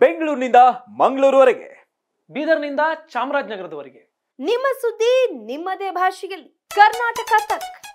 ಬೆಂಗಳೂರಿನಿಂದ ಮಂಗಳೂರುವರೆಗೆ. ಬೀದರ್ನಿಂದ ಚಾಮರಾಜನಗರದವರೆಗೆ. ನಿಮ್ಮ ಸುದ್ದಿ ನಿಮ್ಮದೇ ಭಾಷೆಯಲ್ಲಿ. कर्नाटका तक।